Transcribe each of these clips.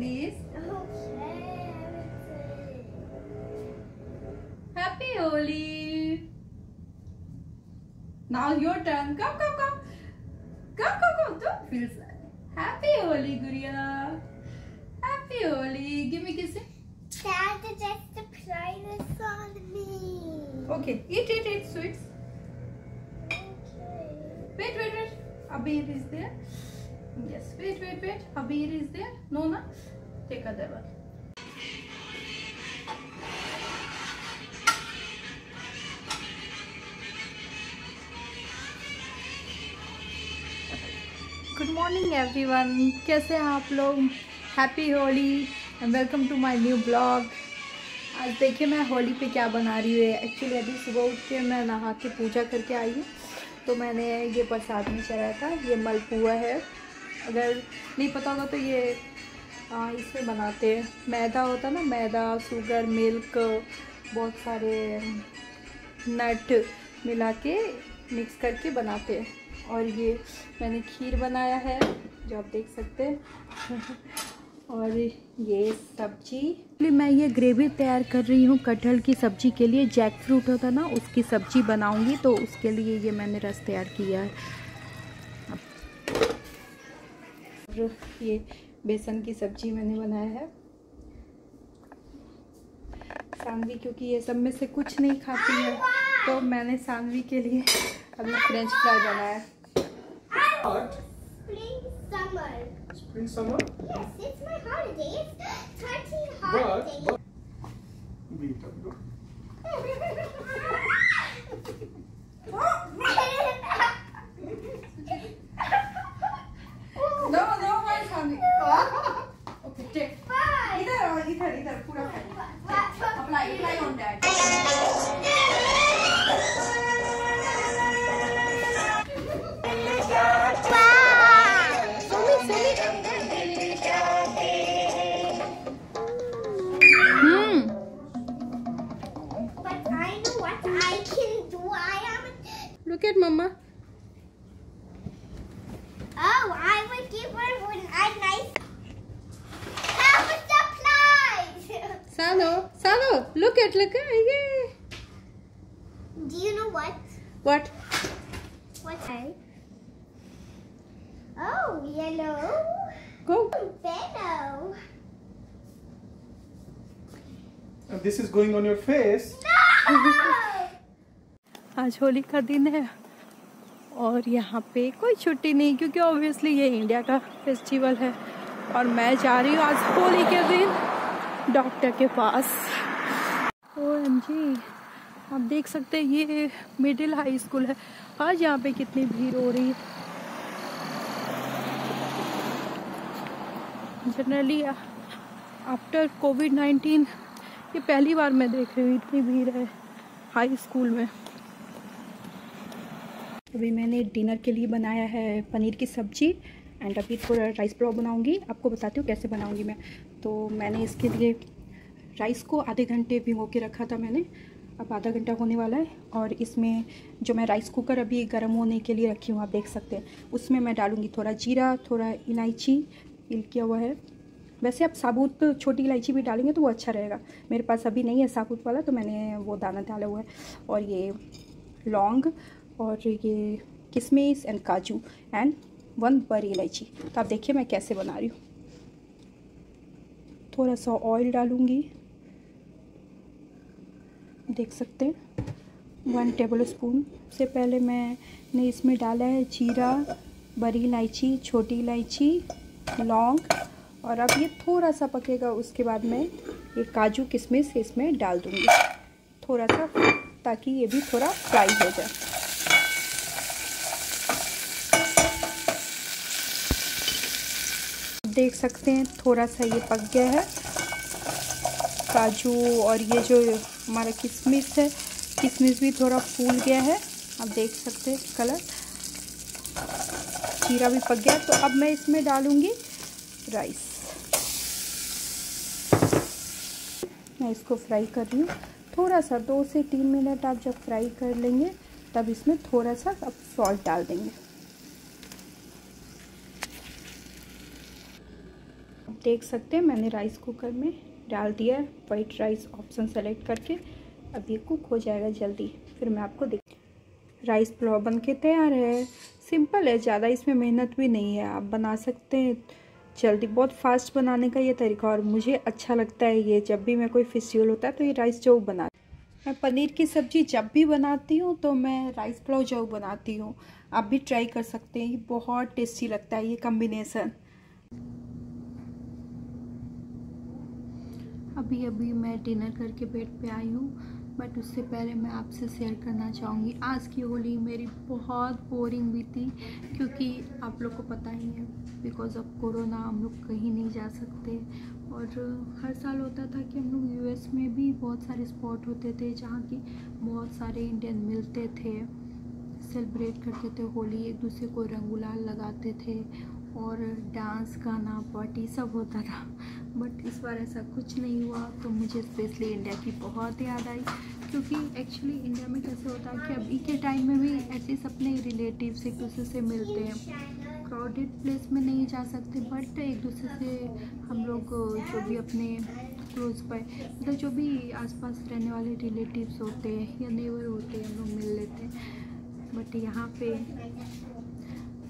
This. Okay. Happy Holi. Now your turn. Come, come, come. Come, come, come. Don't feel sad. Happy Holi, Guriya. Happy Holi. Give me kissing. Eh? Dad, just play this on me. Okay. Eat, eat, eat sweets. Okay. Wait, wait, wait. Abir is there. Yes. Wait, wait, wait. Abir is there. No, no. Other one. Good morning everyone कैसे हैं आप लोग? Happy Holi and welcome to my new blog आज देखिए मैं होली पे क्या बना रही हूँ। एक्चुअली अभी सुबह उठ के मैं नहा के पूजा करके आई हूँ। तो मैंने ये प्रसाद में चढ़ाया था, ये मलपुआ है। अगर नहीं पता होगा तो ये इसमें बनाते हैं। मैदा होता है ना मैदा शुगर मिल्क बहुत सारे नट मिला के मिक्स करके बनाते हैं। और ये मैंने खीर बनाया है जो आप देख सकते हैं। और ये सब्ज़ी। मैं ये ग्रेवी तैयार कर रही हूँ कटहल की सब्ज़ी के लिए। जैक फ्रूट होता ना उसकी सब्ज़ी बनाऊँगी तो उसके लिए ये मैंने रस तैयार किया है। और ये बेसन की सब्ज़ी मैंने बनाया है। सानवी क्योंकि ये सब में से कुछ नहीं खाती है तो मैंने सानवी के लिए अभी फ्रेंच फ्राई बनाया। है I what I can do. I am. Look at mama. Oh, I will give her one a nice. Have supplies. Salo, Salo, look at, look at. Yay. do you know what? What? What? I? Oh, yellow. Go. Yellow. And this is going on your face. No! आज होली का दिन है और यहाँ पे कोई छुट्टी नहीं, क्योंकि ऑब्वियसली ये इंडिया का फेस्टिवल है। और मैं जा रही हूँ आज होली के दिन डॉक्टर के पास। ओ एम जी आप देख सकते हैं, ये मिडिल हाई स्कूल है। आज यहाँ पे कितनी भीड़ हो रही है। जनरली आफ्टर कोविड नाइन्टीन ये पहली बार मैं देख रही हूँ इतनी भीड़ है हाई स्कूल में। अभी मैंने डिनर के लिए बनाया है पनीर की सब्ज़ी एंड अभी थोड़ा राइस पुलाव बनाऊँगी। आपको बताती हूँ कैसे बनाऊँगी मैं। तो मैंने इसके लिए राइस को आधे घंटे भिगो के रखा था मैंने। अब आधा घंटा होने वाला है और इसमें जो मैं राइस कुकर अभी गर्म होने के लिए रखी हूँ, आप देख सकते हैं। उसमें मैं डालूँगी थोड़ा जीरा, थोड़ा इलायची पिल किया हुआ है। वैसे आप साबुत, छोटी इलायची भी डालेंगे तो वो अच्छा रहेगा। मेरे पास अभी नहीं है साबुत वाला तो मैंने वो दाना डाला हुआ है। और ये लौंग और ये किशमिश एंड काजू एंड वन बड़ी इलायची। तो आप देखिए मैं कैसे बना रही हूँ। थोड़ा सा ऑयल डालूँगी। देख सकते हैं। वन टेबल स्पून से पहले मैंने इसमें डाला है जीरा, बड़ी इलायची, छोटी इलायची, लौंग और अब ये थोड़ा सा पकेगा, उसके बाद मैं ये काजू किशमिश इसमें डाल दूँगी। थोड़ा सा ताकि ये भी थोड़ा फ्राई हो जाए। देख सकते हैं, थोड़ा सा ये पक गया है। काजू और ये जो हमारा किशमिश है किशमिश भी थोड़ा फूल गया है। आप देख सकते हैं कलर। जीरा भी पक गया तो अब मैं इसमें डालूँगी राइस। मैं इसको फ्राई कर रही हूँ। थोड़ा सा, दो से तीन मिनट आप जब फ्राई कर लेंगे, तब इसमें थोड़ा सा अब सॉल्ट डाल देंगे। देख सकते हैं। मैंने राइस कुकर में डाल दिया है। वाइट राइस ऑप्शन सेलेक्ट करके। अब ये कुक हो जाएगा जल्दी। फिर मैं आपको देख राइस पुलाव बन के तैयार है। सिंपल है, ज़्यादा इसमें मेहनत भी नहीं है। आप बना सकते हैं। जल्दी, बहुत फास्ट बनाने का ये तरीका और मुझे अच्छा लगता है ये। जब भी मैं कोई फेस्टिवल होता है तो ये राइस जो बना मैं पनीर की सब्ज़ी जब भी बनाती हूँ तो मैं राइस पुलाव जो बनाती हूँ। आप भी ट्राई कर सकते हैं। ये बहुत टेस्टी लगता है ये कम्बिनेसन अभी अभी मैं डिनर करके बेड पे आई हूँ, बट उससे पहले मैं आपसे शेयर करना चाहूँगी। आज की होली मेरी बहुत बोरिंग भी थी, क्योंकि आप लोग को पता ही है बिकॉज़ ऑफ़ कोरोना हम लोग कहीं नहीं जा सकते। और हर साल होता था कि हम लोग यूएस में भी बहुत सारे स्पॉट होते थे, जहाँ की बहुत सारे इंडियन मिलते थे। सेलिब्रेट करते थे, होली एक दूसरे को रंग गुलाल लगाते थे और डांस, गाना, पार्टी सब होता था। बट इस बार ऐसा कुछ नहीं हुआ तो मुझे स्पेशली इंडिया की बहुत याद आई। क्योंकि एक्चुअली इंडिया में कैसे होता है कि अभी के टाइम में भी ऐसे अपने रिलेटिव्स एक दूसरे से मिलते हैं। क्राउडेड प्लेस में नहीं जा सकते बट एक दूसरे से हम लोग जो भी अपने क्लोज पर मतलब जो भी आसपास रहने वाले रिलेटिव्स होते हैं या नेबर होते हैं, हम लोग मिल लेते हैं। बट यहाँ पे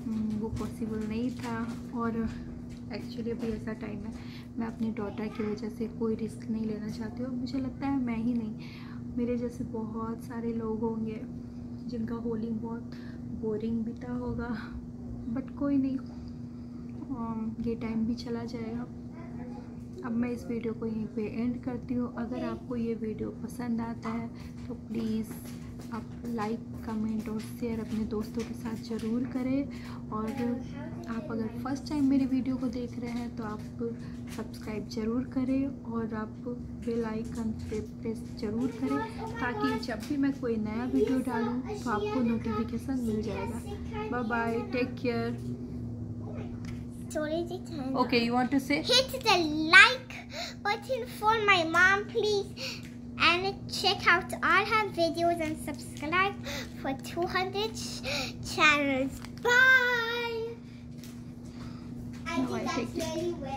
हम्म, वो पॉसिबल नहीं था और एक्चुअली अभी ऐसा टाइम है। मैं अपनी डॉटर की वजह से कोई रिस्क नहीं लेना चाहती हूँ। मुझे लगता है मैं ही नहीं। मेरे जैसे बहुत सारे लोग होंगे जिनका होली बहुत बोरिंग बीता होगा बट कोई नहीं। ये टाइम भी चला जाएगा। अब मैं इस वीडियो को यहीं पे एंड करती हूँ। अगर आपको ये वीडियो पसंद आता है तो प्लीज़ आप लाइक कमेंट और शेयर अपने दोस्तों के साथ ज़रूर करें। और आप अगर फ़र्स्ट टाइम मेरे वीडियो को देख रहे हैं तो आप सब्सक्राइब ज़रूर करें और आप बेल आइकन पे प्रेस ज़रूर करें ताकि जब भी मैं कोई नया वीडियो डालूँ तो आपको नोटिफिकेशन मिल जाएगा। Bye bye take care Okay, you want to say? Hit the like button for my mom, please. And check out all her videos and subscribe for 200 ch channels. Bye! No,